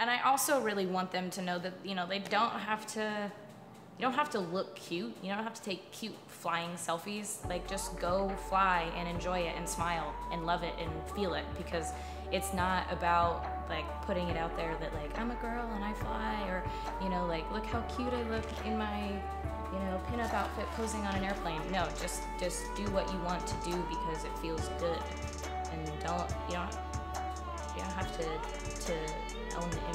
and I also really want them to know that you know they don't have to you don't have to look cute. You don't have to take cute flying selfies. Like just go fly and enjoy it and smile and love it and feel it because it's not about like putting it out there that like I'm a girl and I fly or you know like look how cute I look in my you know pinup outfit posing on an airplane. No, just just do what you want to do because it feels good and don't you don't you don't have to to own the